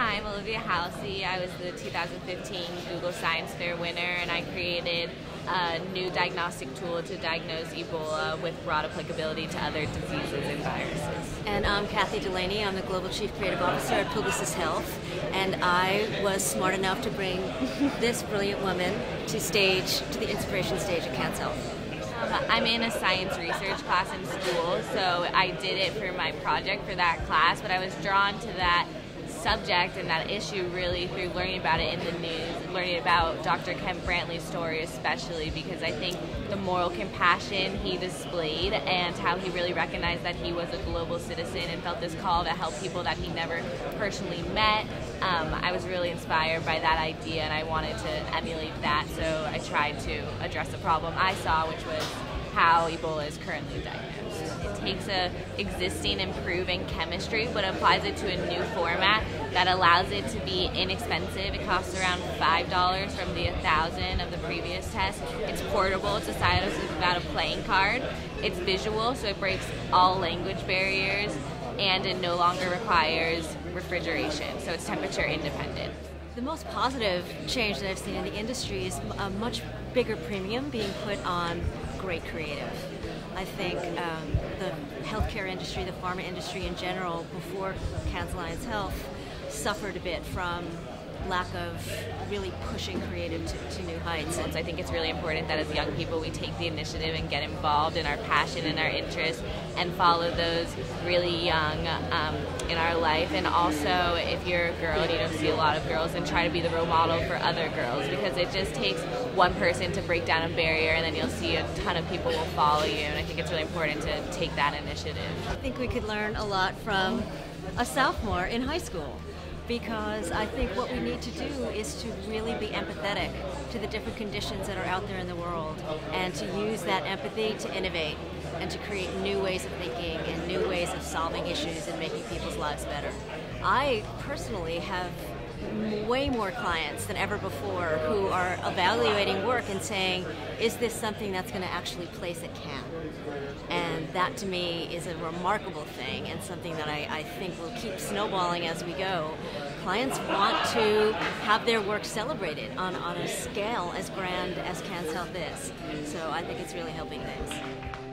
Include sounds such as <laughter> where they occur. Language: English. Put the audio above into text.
Hi, I'm Olivia Hallisey. I was the 2015 Google Science Fair winner, and I created a new diagnostic tool to diagnose Ebola with broad applicability to other diseases and viruses. And I'm Kathy Delaney. I'm the Global Chief Creative Officer at Publicis Health, and I was smart enough to bring <laughs> this brilliant woman to stage, to the inspiration stage at Cannes Health. Um, I'm in a science research class in school, so I did it for my project for that class, but I was drawn to that subject and that issue really through learning about it in the news, learning about Dr. Kent Brantly's story especially because I think the moral compassion he displayed and how he really recognized that he was a global citizen and felt this call to help people that he never personally met. Um, I was really inspired by that idea and I wanted to emulate that so I tried to address the problem I saw which was how Ebola is currently diagnosed. It takes a existing improving chemistry but applies it to a new format that allows it to be inexpensive. It costs around $5 from the 1000 of the previous test. It's portable, it's the size of about a playing card. It's visual, so it breaks all language barriers and it no longer requires refrigeration, so it's temperature independent. The most positive change that I've seen in the industry is a much bigger premium being put on great creative. I think um, the healthcare industry, the pharma industry in general, before Cannes Lions Health, suffered a bit from lack of really pushing creative to, to, new heights. And so I think it's really important that as young people we take the initiative and get involved in our passion and our interest and follow those really young um, in our life. And also, if you're a girl and you don't see a lot of girls, then try to be the role model for other girls because it just takes one person to break down a barrier and then you'll see a ton of people will follow you. And I think it's really important to take that initiative. I think we could learn a lot from a sophomore in high school because I think what we need to do is to really be empathetic to the different conditions that are out there in the world and to use that empathy to innovate and to create new ways of thinking and new ways of solving issues and making people's lives better. I personally have way more clients than ever before who are evaluating work and saying, is this something that's going to actually place at Cannes? And that to me is a remarkable thing and something that I, I think will keep snowballing as we go. Clients want to have their work celebrated on, on a scale as grand as Cannes Health. So I think it's really helping things.